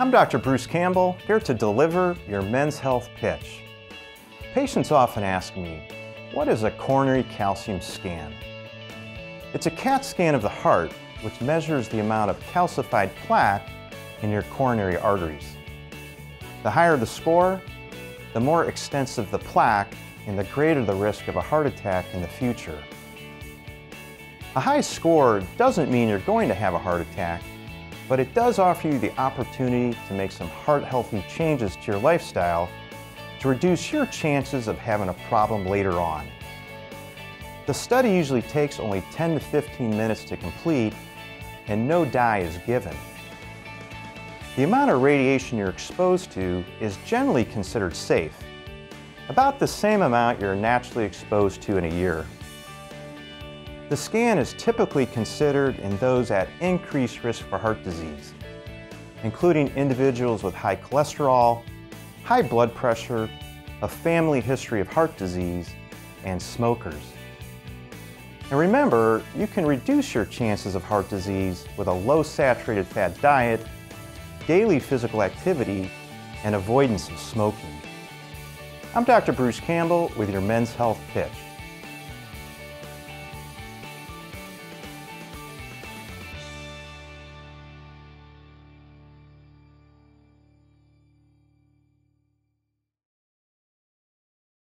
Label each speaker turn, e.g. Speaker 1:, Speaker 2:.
Speaker 1: I'm Dr. Bruce Campbell, here to deliver your Men's Health pitch. Patients often ask me, what is a coronary calcium scan? It's a CAT scan of the heart which measures the amount of calcified plaque in your coronary arteries. The higher the score, the more extensive the plaque and the greater the risk of a heart attack in the future. A high score doesn't mean you're going to have a heart attack, but it does offer you the opportunity to make some heart-healthy changes to your lifestyle to reduce your chances of having a problem later on. The study usually takes only 10 to 15 minutes to complete and no dye is given. The amount of radiation you're exposed to is generally considered safe, about the same amount you're naturally exposed to in a year. The scan is typically considered in those at increased risk for heart disease, including individuals with high cholesterol, high blood pressure, a family history of heart disease, and smokers. And remember, you can reduce your chances of heart disease with a low saturated fat diet, daily physical activity, and avoidance of smoking. I'm Dr. Bruce Campbell with your Men's Health Pitch.